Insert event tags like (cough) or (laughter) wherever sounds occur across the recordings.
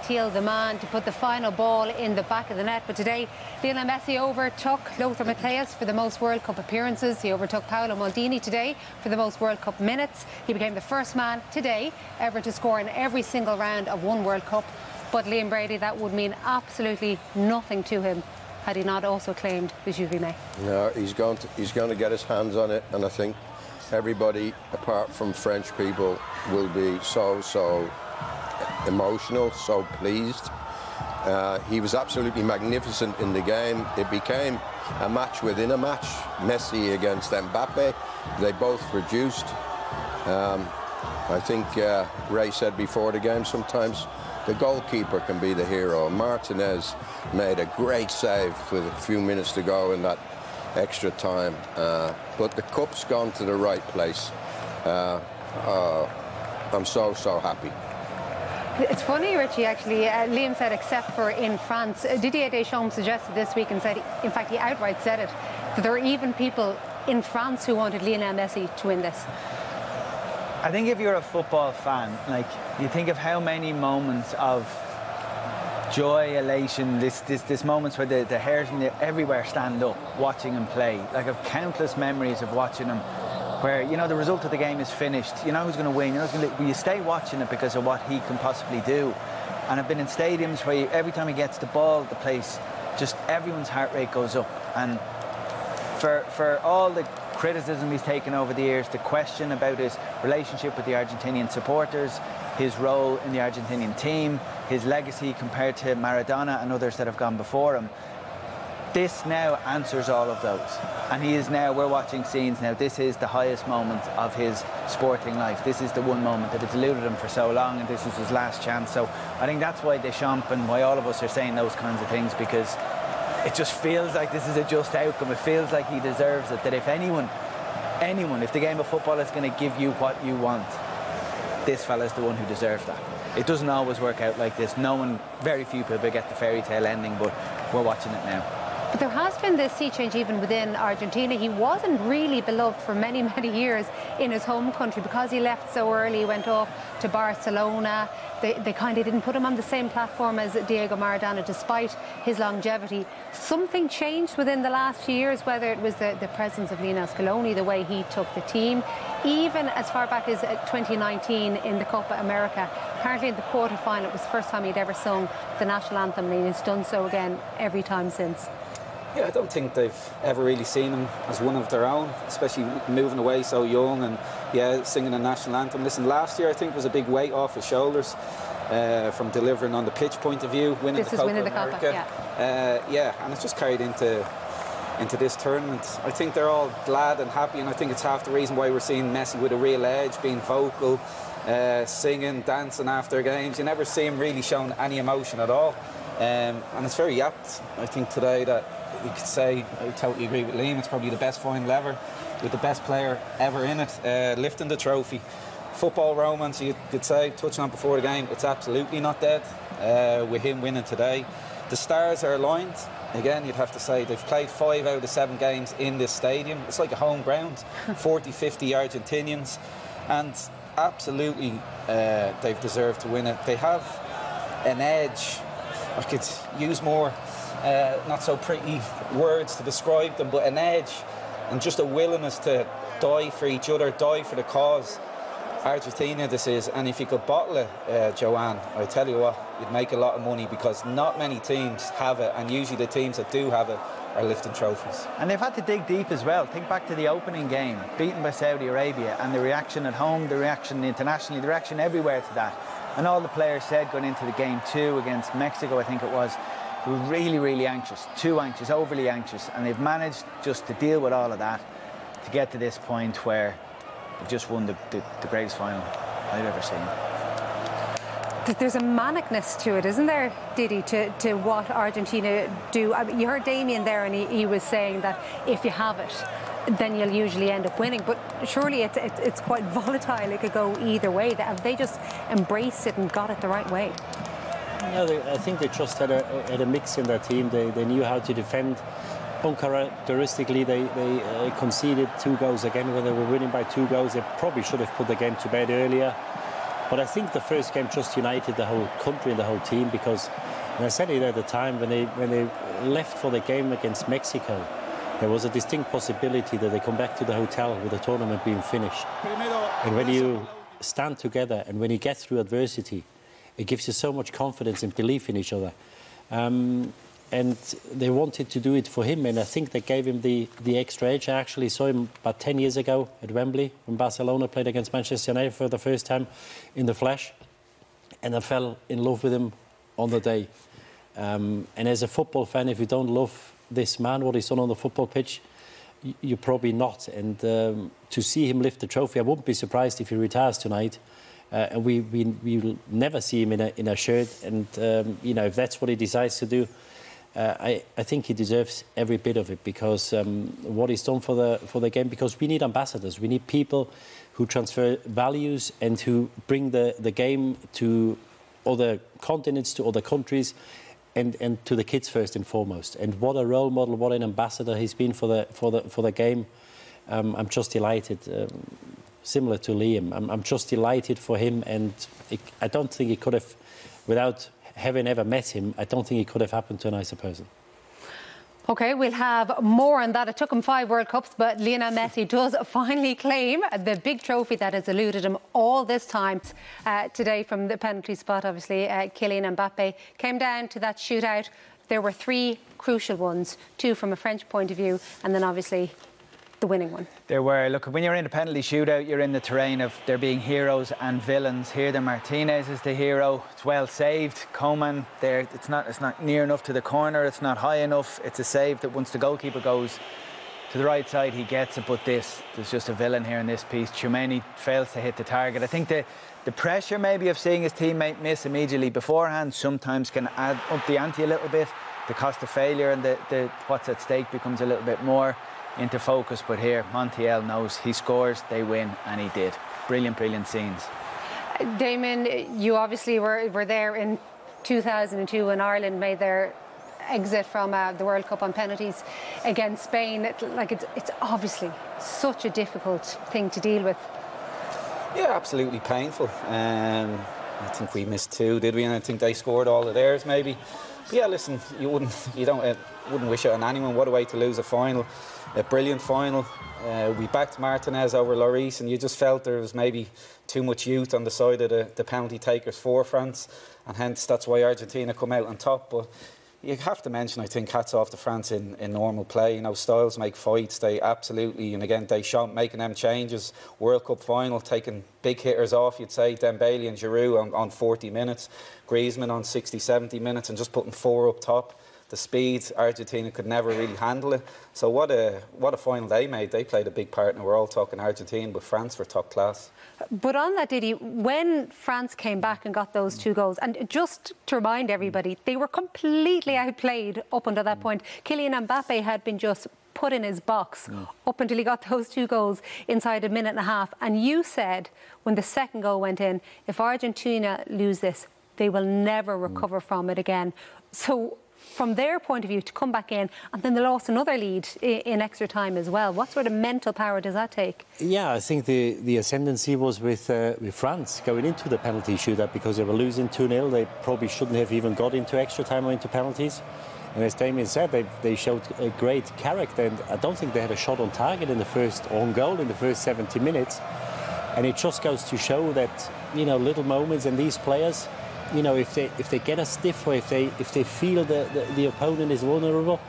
Thiel the man to put the final ball in the back of the net. But today, Lionel Messi overtook Lothar Matthäus for the most World Cup appearances. He overtook Paolo Maldini today for the most World Cup minutes. He became the first man today ever to score in every single round of one World Cup. But Liam Brady, that would mean absolutely nothing to him had he not also claimed the Jury No, he's going to he's going to get his hands on it, and I think everybody, apart from French people, will be so so emotional, so pleased. Uh, he was absolutely magnificent in the game. It became a match within a match. Messi against Mbappe. They both produced. Um, I think uh, Ray said before the game sometimes the goalkeeper can be the hero. Martinez made a great save with a few minutes to go in that extra time. Uh, but the cup's gone to the right place. Uh, uh I'm so, so happy. It's funny, Richie, actually. Uh, Liam said, except for in France. Uh, Didier Deschamps suggested this week and said, in fact, he outright said it, that there are even people in France who wanted Lionel Messi to win this. I think if you're a football fan, like, you think of how many moments of joy, elation, this, this, this moments where the, the hairs the, everywhere stand up watching him play. Like, I've countless memories of watching him where you know the result of the game is finished. You know who's going to win. You know who's going to. You stay watching it because of what he can possibly do. And I've been in stadiums where you, every time he gets the ball, the place just everyone's heart rate goes up. And for for all the criticism he's taken over the years, the question about his relationship with the Argentinian supporters, his role in the Argentinian team, his legacy compared to Maradona and others that have gone before him this now answers all of those. And he is now, we're watching scenes now, this is the highest moment of his sporting life. This is the one moment that has eluded him for so long, and this is his last chance. So I think that's why Deschamps and why all of us are saying those kinds of things, because it just feels like this is a just outcome. It feels like he deserves it. That if anyone, anyone, if the game of football is going to give you what you want, this fella's the one who deserves that. It doesn't always work out like this. No one, very few people get the fairy tale ending, but we're watching it now. But there has been this sea change even within Argentina. He wasn't really beloved for many, (laughs) many years in his home country because he left so early, went off to Barcelona. They, they kind of didn't put him on the same platform as Diego Maradona despite his longevity. Something changed within the last few years, whether it was the, the presence of Lionel Scaloni, the way he took the team, even as far back as uh, 2019 in the Copa America. Apparently in the quarter-final, it was the first time he'd ever sung the national anthem and he's done so again every time since. Yeah, I don't think they've ever really seen him as one of their own, especially moving away so young and yeah, singing a national anthem. Listen, last year I think was a big weight off his shoulders. Uh, from delivering on the pitch point of view, winning this the Copa winning the America. Copa, yeah. Uh, yeah, and it's just carried into into this tournament. I think they're all glad and happy, and I think it's half the reason why we're seeing Messi with a real edge, being vocal, uh, singing, dancing after games. You never see him really showing any emotion at all, um, and it's very apt. I think today that we could say, I totally agree with Liam, it's probably the best final ever, with the best player ever in it, uh, lifting the trophy. Football romance, you could say, touching on before the game, it's absolutely not dead uh, with him winning today. The stars are aligned. Again, you'd have to say they've played five out of the seven games in this stadium. It's like a home ground, (laughs) 40, 50 Argentinians, and absolutely uh, they've deserved to win it. They have an edge. I could use more uh, not so pretty words to describe them, but an edge and just a willingness to die for each other, die for the cause. Argentina, this is, and if you could bottle it, uh, Joanne, I tell you what, you'd make a lot of money because not many teams have it, and usually the teams that do have it are lifting trophies. And they've had to dig deep as well. Think back to the opening game, beaten by Saudi Arabia, and the reaction at home, the reaction internationally, the reaction everywhere to that. And all the players said going into the game two against Mexico, I think it was, were really, really anxious, too anxious, overly anxious, and they've managed just to deal with all of that to get to this point where they've just won the, the, the greatest final I've ever seen. There's a manicness to it, isn't there, Didi, to, to what Argentina do? I mean, you heard Damien there, and he, he was saying that if you have it, then you'll usually end up winning. But surely it's, it's, it's quite (laughs) volatile. It could go either way. Have they just embraced it and got it the right way? Yeah, they, I think they just had a, had a mix in their team. They, they knew how to defend. Uncharacteristically, they, they uh, conceded two goals again when they were winning by two goals. They probably should have put the game to bed earlier. But I think the first game just united the whole country and the whole team because, and I said it at the time when they when they left for the game against Mexico, there was a distinct possibility that they come back to the hotel with the tournament being finished. And when you stand together and when you get through adversity, it gives you so much confidence and belief in each other. Um, and they wanted to do it for him, and I think they gave him the, the extra edge. I actually saw him about 10 years ago at Wembley when Barcelona played against Manchester United for the first time in the flesh, and I fell in love with him on the day. Um, and as a football fan, if you don't love this man, what he's done on the football pitch, you're probably not. And um, to see him lift the trophy, I wouldn't be surprised if he retires tonight. Uh, and we, we, we will never see him in a, in a shirt. And, um, you know, if that's what he decides to do, uh, I, I think he deserves every bit of it because um, what he's done for the, for the game, because we need ambassadors. We need people who transfer values and who bring the, the game to other continents, to other countries, and, and to the kids first and foremost. And what a role model, what an ambassador he's been for the, for the, for the game. Um, I'm just delighted. Um, similar to Liam, I'm, I'm just delighted for him, and it, I don't think he could have, without having ever met him, I don't think it could have happened to a nicer person. Okay, we'll have more on that. It took him five World Cups, but Lionel (laughs) Messi does finally claim the big trophy that has eluded him all this time. Uh, today, from the penalty spot, obviously, uh, Kylian Mbappe came down to that shootout. There were three crucial ones, two from a French point of view, and then obviously the winning one. There were, look, when you're in a penalty shootout, you're in the terrain of there being heroes and villains. Here, the Martinez is the hero. It's well saved. Coman, there, it's not, it's not near enough to the corner. It's not high enough. It's a save that once the goalkeeper goes to the right side, he gets it. But this, there's just a villain here in this piece. Tchouameni fails to hit the target. I think the, the pressure maybe of seeing his teammate miss immediately beforehand sometimes can add up the ante a little bit. The cost of failure and the, the what's at stake becomes a little bit more into focus. But here, Montiel knows he scores, they win, and he did. Brilliant, brilliant scenes. Damien, you obviously were, were there in 2002 when Ireland made their exit from uh, the World Cup on penalties against Spain. It, like it's, it's obviously such a difficult thing to deal with. Yeah, absolutely painful. Um, I think we missed two, did we? And I think they scored all of theirs, maybe. Yeah, listen, you wouldn't, you don't, uh, wouldn't wish it on anyone. What a way to lose a final a brilliant final. Uh, we backed Martinez over Lloris, and you just felt there was maybe too much youth on the side of the, the penalty takers for France, and hence that's why Argentina come out on top. But you have to mention, I think, hats off to France in, in normal play. You know, styles make fights. They absolutely, and again, they shot making them changes. World Cup final, taking big hitters off, you'd say, Dembele and Giroud on, on 40 minutes, Griezmann on 60, 70 minutes, and just putting four up top the speed, Argentina could never really handle it. So what a what a final they made. They played a big part, and we're all talking Argentina, but France were top class. But on that, Didi, when France came back and got those two goals, and just to remind everybody, they were completely outplayed up until that point. Kylian Mbappe had been just put in his box mm. up until he got those two goals inside a minute and a half. And you said when the second goal went in, if Argentina lose this, they will never recover mm. from it again. So from their point of view to come back in and then they lost another lead in, extra time as well. What sort of mental power does that take? Yeah, I think the, the ascendancy was with, uh, with France going into the penalty shootout because they were losing 2 0. They probably shouldn't have even got into extra time or into penalties. And as Damien said, they, they showed a great character, and I don't think they had a shot on target in the first on goal in the first 70 minutes. And it just goes to show that, you know, little moments and these players, you know, if they if they get a stiff or if they if they feel the, the, the opponent is vulnerable,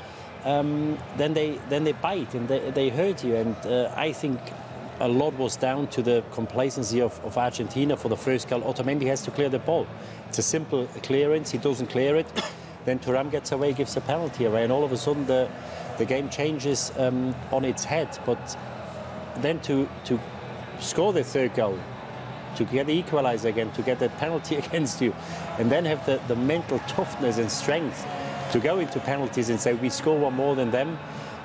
um, then they then they bite and they, they hurt you. And uh, I think a lot was down to the complacency of, of Argentina for the first goal. Otamendi has to clear the ball. It's a simple clearance. He doesn't clear it. (coughs) then Thuram gets away, gives a penalty away, and all of a sudden the the game changes um, on its head. But then to to score the third goal to get the equalizer again, to get that penalty (laughs) against you, and then have the, the mental toughness and strength to go into penalties and say we score one more than them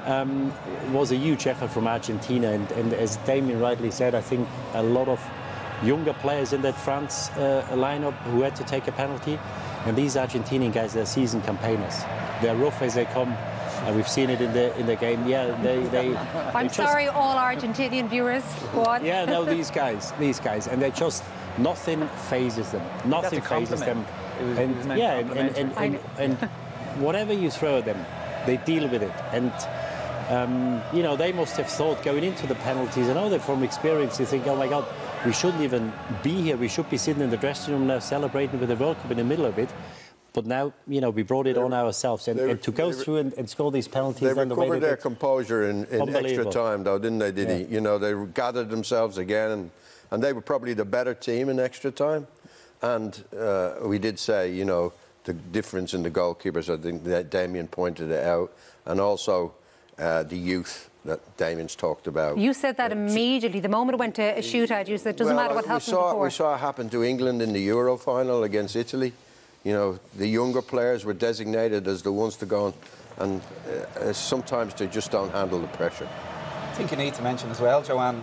um, was a huge effort from Argentina. And, and, as Damien rightly said, I think a lot of younger players in that France uh, lineup who had to take a penalty. And these Argentinian guys, they're seasoned campaigners. They're rough as they come. And we've seen it in the in the game. Yeah, they they. (laughs) I'm they sorry, all Argentinian viewers. Go on. Yeah, no, (laughs) these guys, these guys, and they just nothing phases them. Nothing phases them. It was- it was yeah, and, and, and, and, (laughs) and whatever you throw at them, they deal with it. And um, you know, they must have thought going into the penalties. I know that from experience, you think, oh my God, we shouldn't even be here. We should be sitting in the dressing room now celebrating with the World Cup in the middle of it. But now, you know, we brought it on ourselves, and, and to go through and, and score these penalties. They then the way recovered their composure in, in extra time, though, didn't they, Didi? Yeah. You know, they gathered themselves again, and, and they were probably the better team in extra time. And uh, we did say, you know, the difference in the goalkeepers, I think that Damien pointed it out, and also uh, the youth that Damien's talked about. You said that immediately. The moment it went to a shootout, you said it doesn't Well, matter what we happened saw, before. We saw it happen to England in the Euro final against Italy. You know, the younger players were designated as the ones to go on, and uh, sometimes they just don't handle the pressure. I think you need to mention as well, Joanne.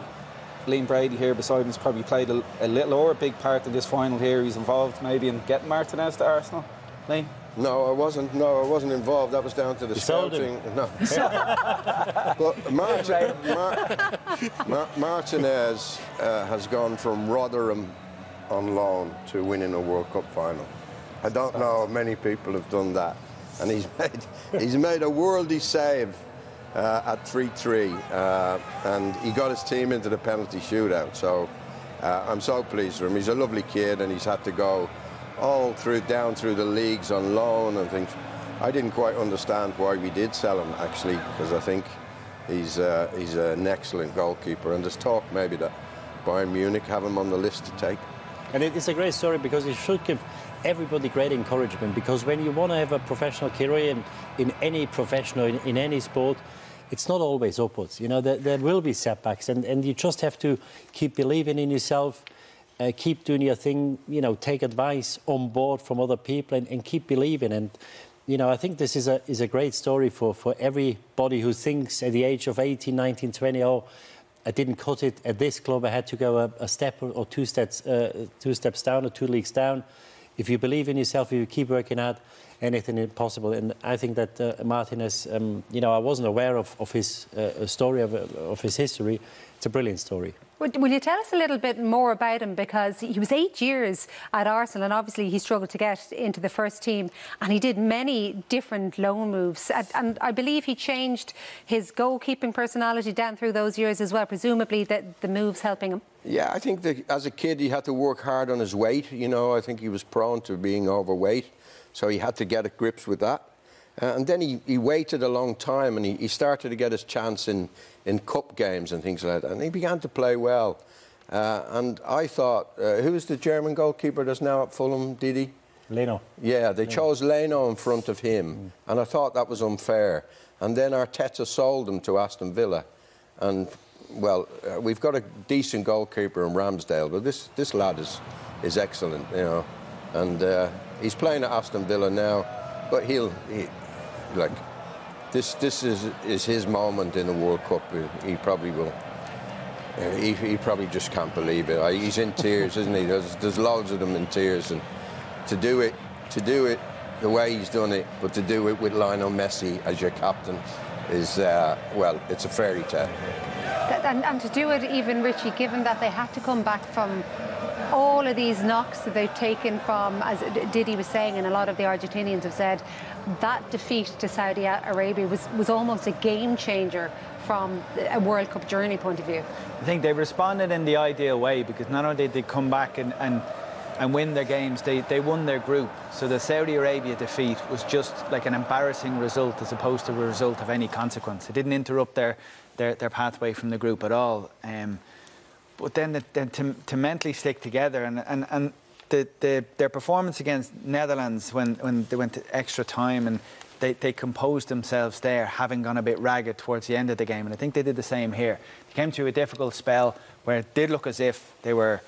Liam Brady here beside him has probably played a, a little or a big part in this final here. He's involved maybe in getting Martinez to Arsenal. Liam? No, I wasn't. No, I wasn't involved. That was down to the sold him. scouting. No. (laughs) but Martin, Mar- Mar- Martinez uh, has gone from Rotherham on loan to winning a World Cup final. I don't know how many people have done that, and he's (laughs) made he's made a worldy save uh, at 3-3, uh, and he got his team into the penalty shootout. So uh, I'm so pleased for him. He's a lovely kid, and he's had to go all through down through the leagues on loan and things. I didn't quite understand why we did sell him actually, because I think he's uh, he's an excellent goalkeeper, and there's talk maybe that Bayern Munich have him on the list to take. And it's a great story because it should give everybody great encouragement because when you want to have a professional career in, in any profession or in, in any sport, it's not always upwards. You know, there, there will be setbacks and, and you just have to keep believing in yourself, uh, keep doing your thing, you know, take advice on board from other people and, and keep believing. And, you know, I think this is a, is a great story for, for everybody who thinks at the age of 18, 19, 20, oh, I didn't cut it at this club. I had to go a, a step or, or two steps, uh, two steps down or two leagues down. If you believe in yourself, if you keep working hard, anything is possible. And I think that uh, Martinez, um, you know, I wasn't aware of, of his uh, story of, of his history. It's a brilliant story. Will you tell us a little bit more about him? Because he was eight years at Arsenal, and obviously he struggled to get into the first team, and he did many different loan moves. And, I believe he changed his goalkeeping personality down through those years as well. Presumably, the moves helping him. Yeah, I think that as a kid he had to work hard on his weight. You know, I think he was prone to being overweight, so he had to get at grips with that. Uh, and then he, he waited a long time and he, he started to get his chance in, in cup games and things like that. And he began to play well. Uh, and I thought, uh, who's the German goalkeeper that's now at Fulham, Didi? Leno. Yeah, they chose Leno in front of him, and I thought that was unfair. And then Arteta sold him to Aston Villa, and well, uh, we've got a decent goalkeeper in Ramsdale, but this this lad is is excellent, you know, and uh, he's playing at Aston Villa now, but he'll he, like this this is is his moment in the World Cup. He, probably will. Uh, he, he probably just can't believe it. He's in tears, isn't he? There's, there's loads of them in tears, and to do it, to do it the way he's done it, but to do it with Lionel Messi as your captain is uh, well, it's a fairy tale. And, and to do it even, Richie, given that they had to come back from all of these knocks that they've taken from, as D- Didi was saying, and a lot of the Argentinians have said, that defeat to Saudi Arabia was, was almost a game changer from a World Cup journey point of view. I think they responded in the ideal way because not only did they come back and, and, and win their games, they, they won their group. So the Saudi Arabia defeat was just like an embarrassing result as opposed to a result of any consequence. It didn't interrupt their, their, their pathway from the group at all. Um, but then, the, to, to mentally stick together and, and, and the, the, their performance against Netherlands when, when they went to extra time and they, they composed themselves there, having gone a bit ragged towards the end of the game. And I think they did the same here. They came through a difficult spell where it did look as if they were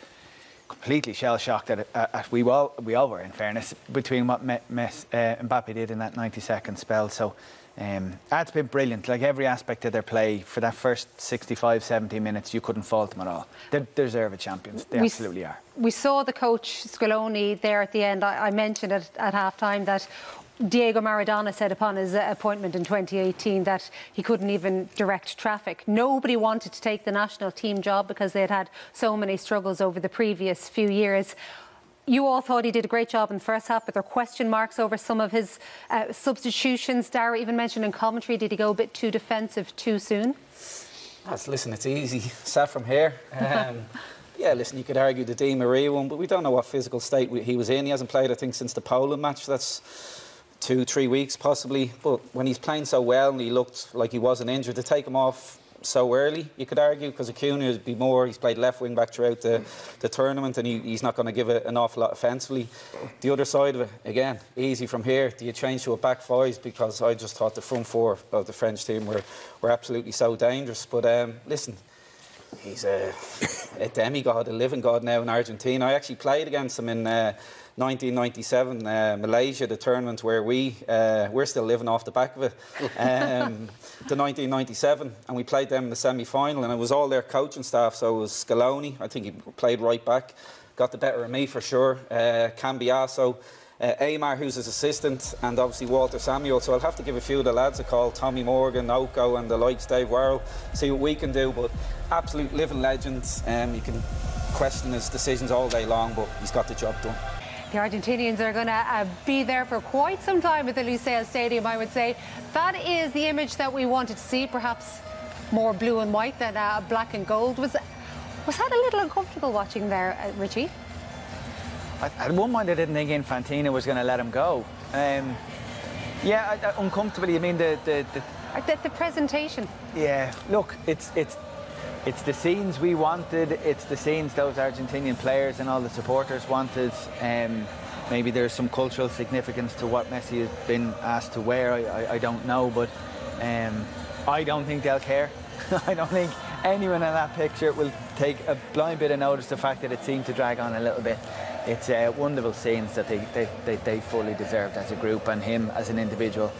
completely shell shocked at, at, at we all we all were in fairness between what Me, Mes, uh, Mbappe did in that 90 second spell. So um, that's been brilliant. Like every aspect of their play for that first 65, 70 minutes, you couldn't fault them at all. They deserve a champions. They We absolutely are. We saw the coach Scaloni there at the end. I, I mentioned it at half time that Diego Maradona said upon his uh, appointment in 2018 that he couldn't even direct traffic. Nobody wanted to take the national team job because they'd had so many struggles over the previous few years. You all thought he did a great job in the first half, but there are question marks over some of his uh, substitutions. Dara even mentioned in commentary, did he go a bit too defensive too soon? That's, listen, it's easy. (laughs) Sat from here. Um, (laughs) yeah, listen, you could argue the Di Maria one, but we don't know what physical state he was in. He hasn't played, I think, since the Poland match. That's two, three weeks possibly. But when he's playing so well and he looked like he wasn't injured, to take him off so early, you could argue, because Acuna would be more, he's played left wing back throughout the, the tournament and he, he's not going to give it an awful lot offensively. The other side of it, again, easy from here. Do you change to a back five? Because I just thought the front four of the French team were, were absolutely so dangerous. But um, listen, he's a, a demigod, a living god now in Argentina. I actually played against him in. Uh, 1997 uh, Malaysia, the tournament where we uh, we're still living off the back of it. (laughs) Um, the 1997, and we played them in the semi-final, and it was all their coaching staff. So it was Scaloni, I think he played right back, got the better of me for sure. Uh, Cambiasso. Uh, Aimar, who's his assistant, and obviously Walter Samuel. So I'll have to give a few of the lads a call Tommy Morgan, Oko, and the likes, Dave Worrell, see what we can do. But absolute living legends. Um, you can question his decisions all day long, but he's got the job done. The Argentinians are going to uh, be there for quite some time at the Lusail Stadium, I would say. That is the image that we wanted to see, perhaps more blue and white than uh, black and gold. Was, was that a little uncomfortable watching there, uh, Richie? At one point, I didn't think Infantino was going to let him go. Um, yeah, uncomfortably. I mean the the, the the, the presentation. Yeah, look, it's it's it's the scenes we wanted. It's the scenes those Argentinian players and all the supporters wanted. Um, maybe there's some cultural significance to what Messi has been asked to wear. I, I, I don't know, but um, I don't think they'll care. (laughs) I don't think anyone in that picture will take a blind bit of notice of the fact that it seemed to drag on a little bit. It's uh, wonderful scenes that they, they, they, they fully deserved as a group and him as an individual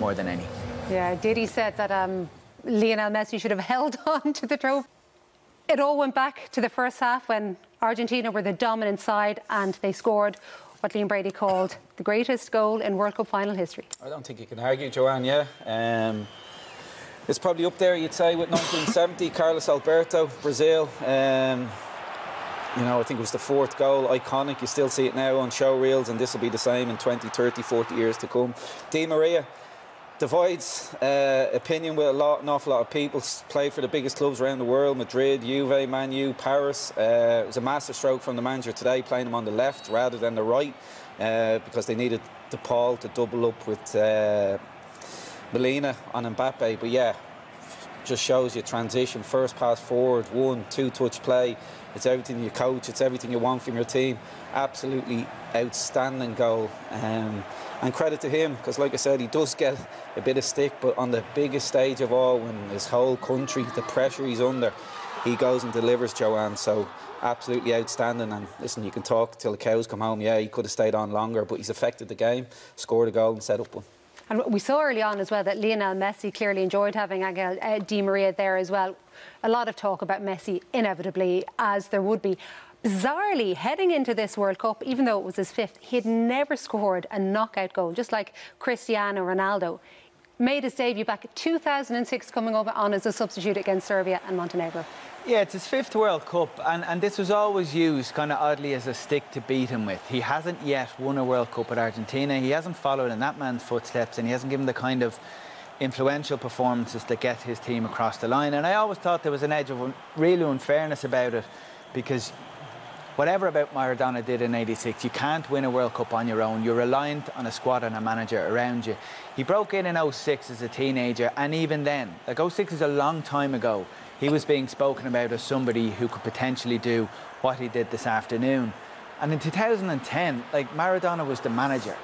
more than any. Yeah, Didi said that um, Lionel Messi should have (laughs) held on to the trophy. It all went back to the first half when Argentina were the dominant side and they scored what Liam Brady called the greatest goal in World Cup final history. I don't think you can argue, Joanne, yeah. Um, it's probably up there, you'd say, with 1970, Carlos Alberto, Brazil. Um, you know, I think it was the fourth goal, iconic. You still see it now on show reels, and this will be the same in 20, 30, 40 years to come. Di Maria, divides uh, opinion with a lot, an awful lot of people. Played for the biggest clubs around the world: Madrid, Juve, Man U, Paris. Uh, it was a masterstroke from the manager today, playing him on the left rather than the right, uh, because they needed De Paul to double up with uh, Molina on Mbappe. But yeah, just shows you transition, first pass forward, one, two touch play. It's everything you coach. It's everything you want from your team. Absolutely outstanding goal. Um, and credit to him because, like I said, he does get a bit of stick, but on the biggest stage of all, when his whole country, the pressure he's under, he goes and delivers Joanne. So absolutely outstanding. And listen, you can talk till the cows come home. Yeah, he could have stayed on longer, but he's affected the game, scored a goal, and set up one. And we saw early on as well that Lionel Messi clearly enjoyed having Angel uh, Di Maria there as well. A lot of talk about Messi, inevitably, as there would be. Bizarrely, heading into this World Cup, even though it was his fifth, he had never scored a knockout goal, just like Cristiano Ronaldo. Made his debut back in 2006, coming over on as a substitute against Serbia and Montenegro. Yeah, it's his fifth World Cup, and, and this was always used kind of oddly as a stick to beat him with. He hasn't yet won a World Cup at Argentina. He hasn't followed in that man's footsteps, and he hasn't given the kind of influential performances that get his team across the line. And I always thought there was an edge of real unfairness about it because whatever about Maradona did in 86, you can't win a World Cup on your own. You're reliant on a squad and a manager around you. He broke in in 06 as a teenager, and even then, like 06 is a long time ago, he was being spoken about as somebody who could potentially do what he did this afternoon. And in 2010, like Maradona was the manager.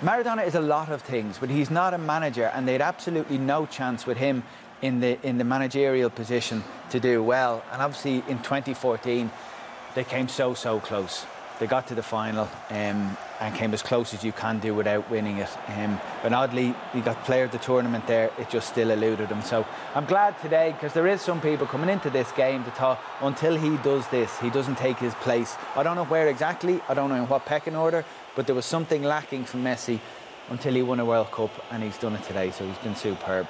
Maradona is a lot of things, but he's not a manager, and they had absolutely no chance with him in the in the managerial position to do well. And obviously in 2014, they came so, so close. They got to the final um, and came as close as you can do without winning it. Um, but oddly, he got player of the tournament there, it just still eluded him. So I'm glad today because there is some people coming into this game to talk until he does this, he doesn't take his place. I don't know where exactly, I don't know in what pecking order, but there was something lacking from Messi until he won a World Cup, and he's done it today. So he's been superb.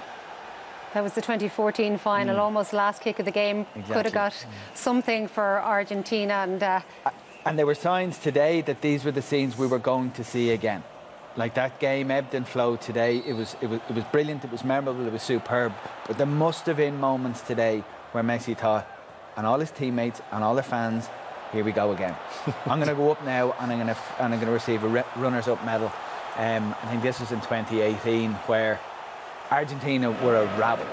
That was the 2014 final, almost last kick of the game. Could have got something for Argentina, and uh, And there were signs today that these were the scenes we were going to see again. Like that game ebbed and flowed today. It was, it was, it was brilliant, it was memorable, it was superb. But there must have been moments today where Messi thought, and all his teammates and all the fans, here we go again. (laughs) I'm going to go up now and I'm going to, and I'm going to receive a re- runners-up medal. Um, I think this was in 2018 where Argentina were a rabble.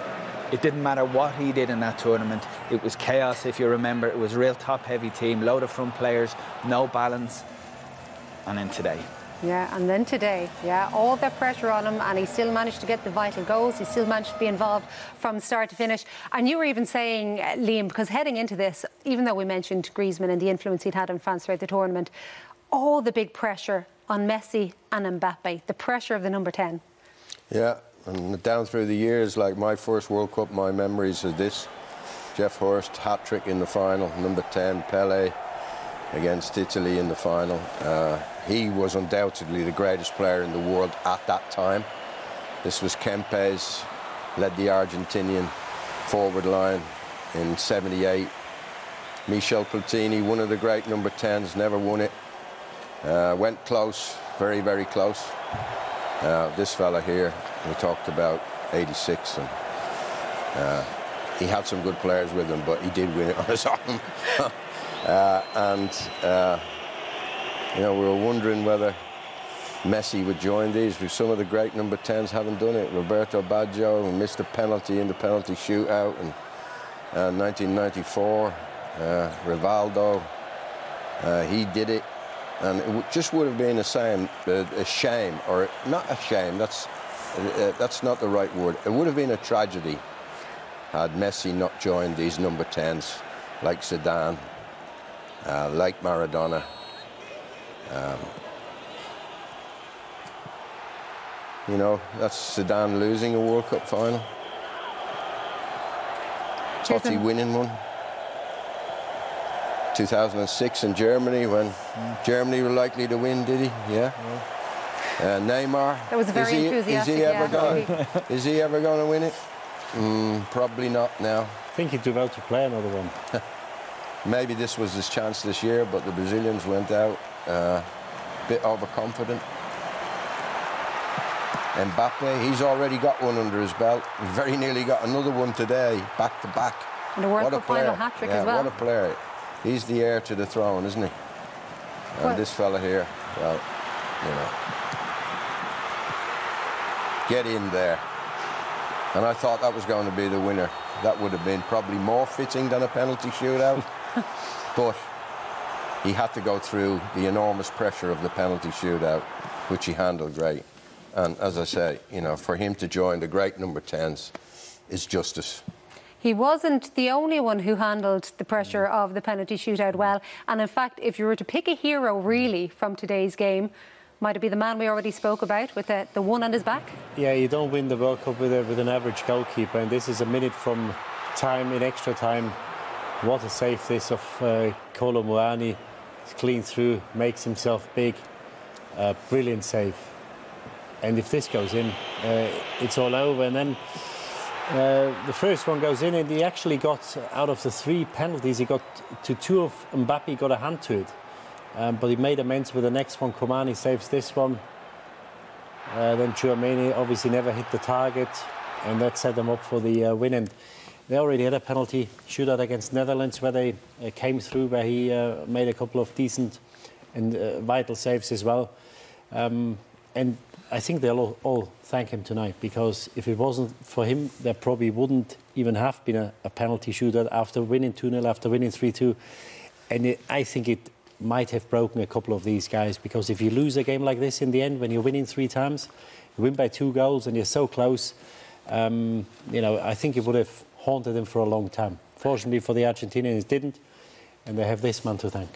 It didn't matter what he did in that tournament. It was chaos, if you remember. It was a real top-heavy team, load of front players, no balance. And then today, yeah, and then today, yeah, all that pressure on him, and he still managed to get the vital goals. He still managed to be involved from start to finish. And you were even saying, uh, Liam, because heading into this, even though we mentioned Griezmann and the influence he'd had on France throughout the tournament, all the big pressure on Messi and Mbappe, the pressure of the number 10. Yeah, and down through the years, like my first World Cup, my memories are this. Geoff Hurst, hat trick in the final, number 10, Pele against Italy in the final. Uh, he was undoubtedly the greatest player in the world at that time. This was Kempes, led the Argentinian forward line in 78. Michel Platini, one of the great number 10s, never won it. Uh, went close, very, very close. Uh, this fella here, we talked about 86, and uh, he had some good players with him, but he did win it on his own. uh, and uh, you know, we were wondering whether Messi would join these. Because some of the great number 10s haven't done it. Roberto Baggio missed a penalty in the penalty shootout in uh, 1994. Uh, Rivaldo, uh, he did it and it just would have been a shame, a, shame, or not a shame. That's uh, that's not the right word. It would have been a tragedy had Messi not joined these number tens, like Zidane, uh, like Maradona. Um, you know, that's Zidane losing a World Cup final. Totti winning one. 2006 in Germany when Germany were likely to win, did he? Yeah. Uh, Neymar. That was is very he, enthusiastic, Is he ever yeah. going? is he ever going to win it? Mm, probably not now. I think he'd do well to play another one. (laughs) Maybe this was his chance this year, but the Brazilians went out a bit overconfident. Mbappe, he's already got one under his belt. He very nearly got another one today, back to back. And a World What a Cup final player. hat-trick yeah, as well. What a player. He's the heir to the throne, isn't he? And Well- this fella here, well, you know. Get in there. And I thought that was going to be the winner. That would have been probably more fitting than a penalty shootout. (laughs) but he had to go through the enormous pressure of the penalty shootout, which he handled great. And as I say, you know, for him to join the great number 10s is justice. He wasn't the only one who handled the pressure of the penalty shootout well. And in fact, if you were to pick a hero really from today's game, might it be the man we already spoke about with the, the one on his back? Yeah, you don't win the World Cup with, a, with an average goalkeeper, and this is a minute from time in extra time. What a save this of uh, Kolo Muani. He's clean through, makes himself big. Uh, brilliant save. And if this goes in, uh, it's all over. And then uh, the first one goes in, and he actually got out of the three penalties, he got to two of Mbappe got a hand to it. Um, but he made amends with the next one. Coman saves this one. Uh, then Tchouameni obviously never hit the target, and that set them up for the uh, win. And they already had a penalty shootout against Netherlands where they uh, came through, where he uh, made a couple of decent and uh, vital saves as well. Um, and I think they'll all, all thank him tonight because if it wasn't for him, there probably wouldn't even have been a, a penalty shootout after winning 2 0, after winning 3 2. And it, I think it might have broken a couple of these guys because if you lose a game like this in the end, when you're winning three times, you win by two goals and you're so close, um, you know, I think it would have haunted them for a long time. Fortunately for the Argentinians, it didn't, and they have this man to thank.